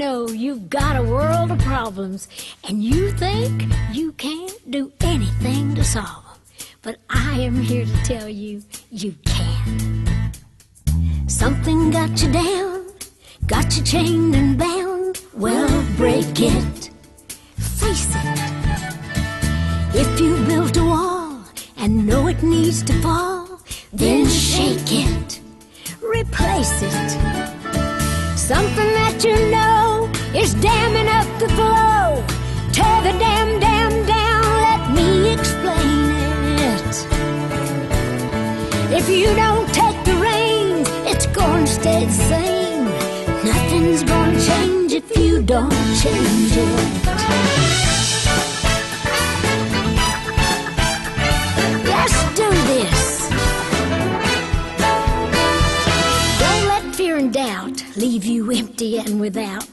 know you've got a world of problems and you think you can't do anything to solve them. But I am here to tell you, you can. Something got you down, got you chained and bound. Well, break it, face it. If you built a wall and know it needs to fall, then shake it, replace it. Something that you know is damming up the flow. Tear the dam, dam down, let me explain it. If you don't take the reins, it's gonna stay the same. Nothing's gonna change if you don't change it. Doubt leave you empty and without.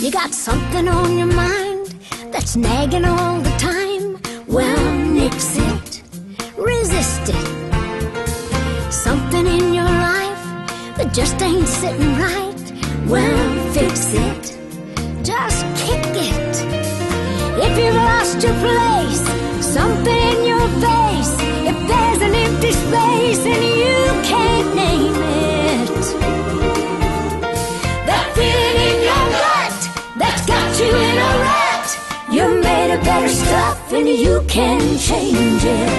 You got something on your mind that's nagging all the time. Well, nix it, resist it. Something in your life that just ain't sitting right. Well, fix it, just kick it. If you've lost your place, something in your face, better stuff and you can change it.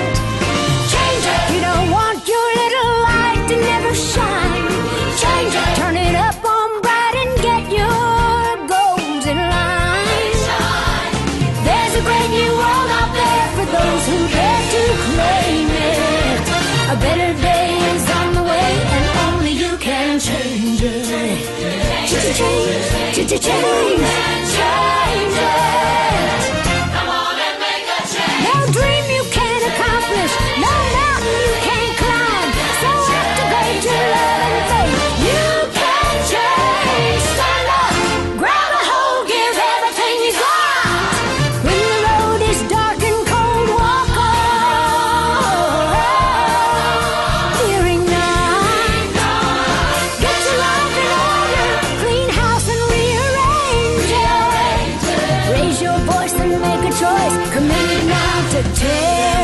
Change it. You don't want your little light to never shine. Change it. Turn it up on bright and get your goals in line. Shine. There's a great new world out there for those who dare to claim it. A better day is on the way, and only you can change it. Ch-ch-change, ch-ch-change. to tear